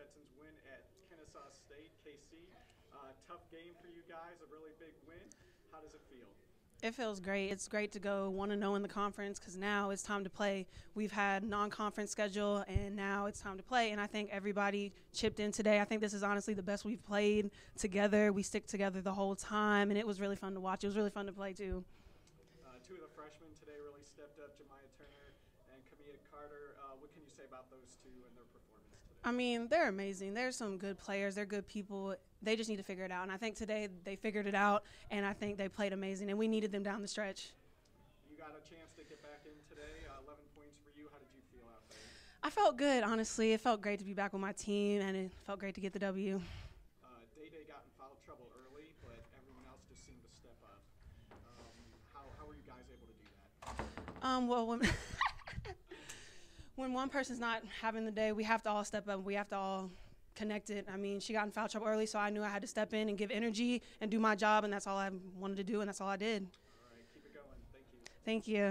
Stetson's win at Kennesaw State, KC. Uh, tough game for you guys, a really big win. How does it feel? It feels great. It's great to go 1 0 in the conference because now it's time to play. We've had non conference schedule and now it's time to play. And I think everybody chipped in today. I think this is honestly the best we've played together. We stick together the whole time and it was really fun to watch. It was really fun to play too. Uh, two of the freshmen today really stepped up, Jemiah Turner and Kamia Carter. Uh, what can you say about those two and their performance? I mean, they're amazing. They're some good players. They're good people. They just need to figure it out. And I think today they figured it out, and I think they played amazing. And we needed them down the stretch. You got a chance to get back in today. Uh, 11 points for you. How did you feel out there? I felt good, honestly. It felt great to be back with my team, and it felt great to get the W. Uh, Day Day got in foul trouble early, but everyone else just seemed to step up. Um, how, how were you guys able to do that? Um, well, when when one person's not having the day, we have to all step up. We have to all connect it. I mean, she got in foul trouble early, so I knew I had to step in and give energy and do my job, and that's all I wanted to do, and that's all I did. All right, keep it going. Thank you. Thank you.